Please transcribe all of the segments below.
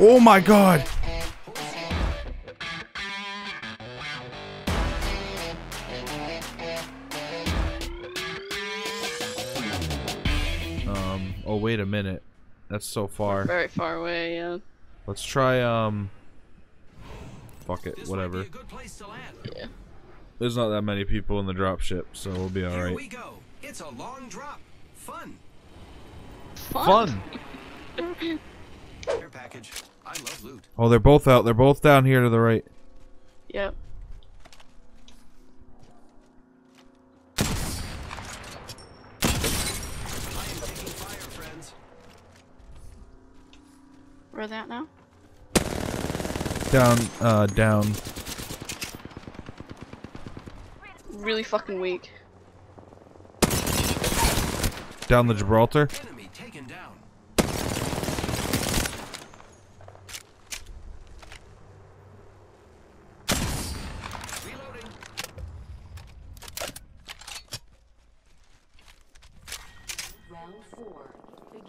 Oh my god. Um, oh wait a minute. That's so far. Very far away, yeah. Let's try, um... Fuck it, This whatever. might be a good place to land. Yeah. There's not that many people in the dropship, so we'll be Here alright. we go. It's a long drop. Fun. Fun! Care package. I love loot. Oh, they're both out. They're both down here to the right. Yep. I am taking fire, friends. Where are they at now? Down, uh, down. Really fucking weak. Down the Gibraltar.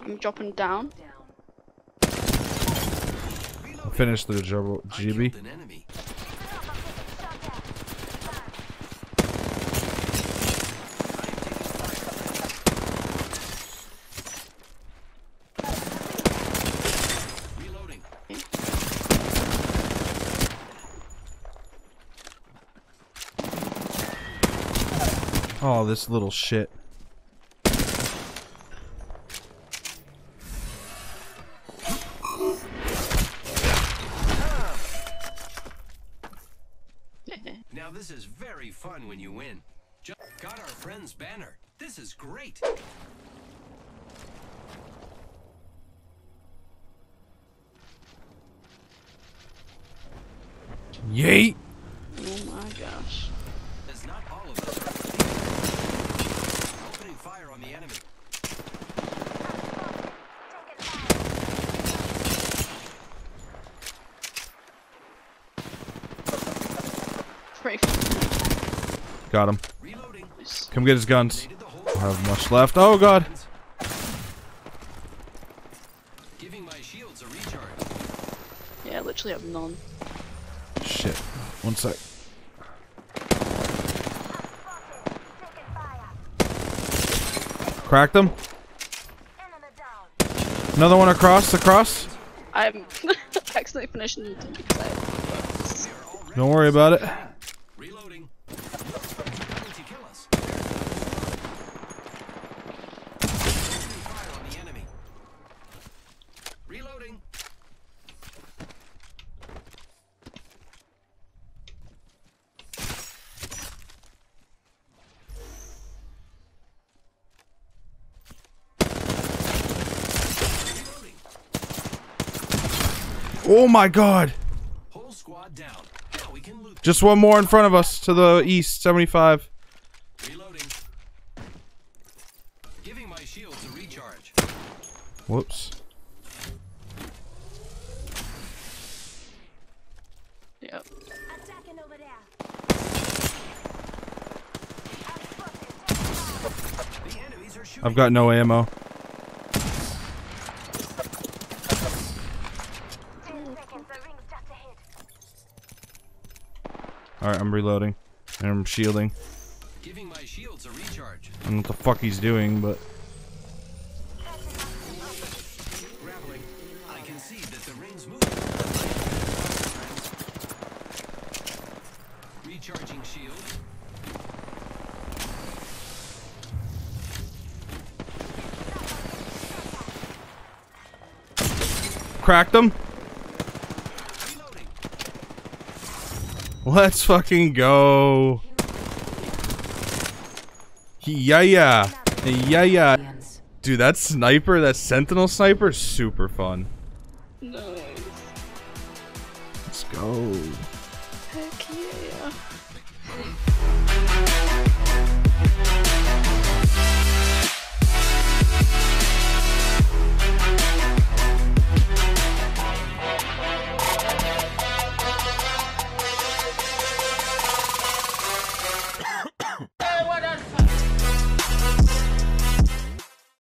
I'm dropping down. down. Finish the Gib- I GB. killed an enemy. Reloading. Oh, this little shit. Now this is very fun when you win. Just got our friend's banner. This is great. Yeet! Oh my gosh. As not all of us are opening fire on the enemy. Pretty Got him. Reloading. nice. Come get his guns. Needed the whole Don't have much left. Oh god. Giving my shields a recharge. Yeah, I literally have none. Shit. One sec. Cracked him. Another one across, across. I'm accidentally finishing the because Don't worry about it. Reloading. Trying to kill us. Opening fire on the enemy. Reloading. Reloading. Oh my god. Whole squad down. Now we can loot. Just one more in front of us to the east, 75. Reloading. Giving my shields a recharge. Whoops. yep. Attacking over there. The enemies are shooting. I've got no ammo. Alright, I'm reloading. And I'm shielding. Giving my shields a recharge. I don't know what the fuck he's doing, but I can see that the ring's. Recharging shield. cracked him. Reloading. Let's fucking go. Yeah, yeah. Yeah, yeah. Dude, that sniper, that sentinel sniper, is super fun. Nice. Let's go. Heck yeah.